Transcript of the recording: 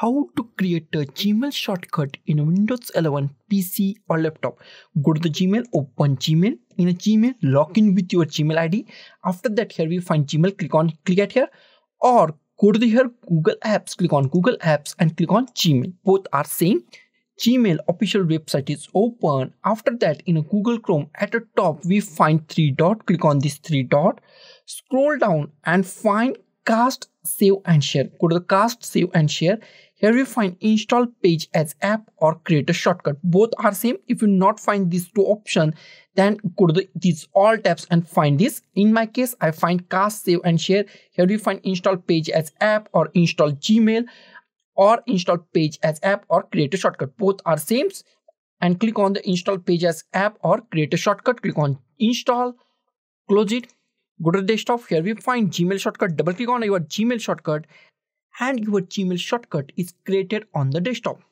how to create a Gmail shortcut in a Windows 11 PC or laptop. Go to the Gmail, open Gmail. In a Gmail, log in with your Gmail ID. After that, here we find Gmail. Click on click at here, or go to the here Google Apps. Click on Google Apps and click on Gmail. Both are same. Gmail official website is open. After that, in a Google Chrome, at the top we find three dot. Click on this three dot. Scroll down and find cast save and share. Go to the cast save and share. Here you find install page as app or create a shortcut. Both are same. If you not find these two options then go to the, these all tabs and find this. In my case i find cast save and share. Here you find install page as app or install gmail or install page as app or create a shortcut. Both are same. And click on the install page as app or create a shortcut. Click on install close it Go to the desktop. Here we find Gmail shortcut. Double click on your Gmail shortcut and your Gmail shortcut is created on the desktop.